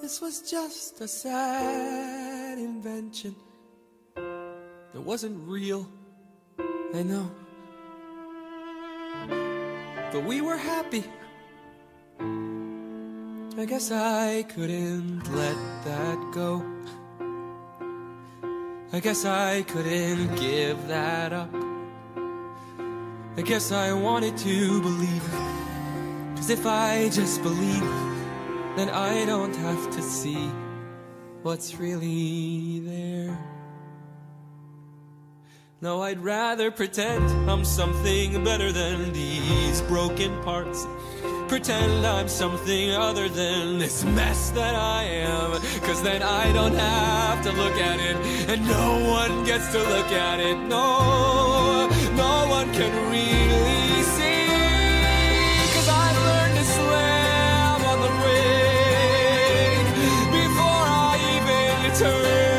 This was just a sad invention that wasn't real. I know. But we were happy. I guess I couldn't let that go. I guess I couldn't give that up. I guess I wanted to believe. Cause if I just believe, then I don't have to see what's really there. No, I'd rather pretend I'm something better than these broken parts. Pretend I'm something other than this mess that I am. Cause then I don't have to look at it, and no one gets to look at it. No, turn.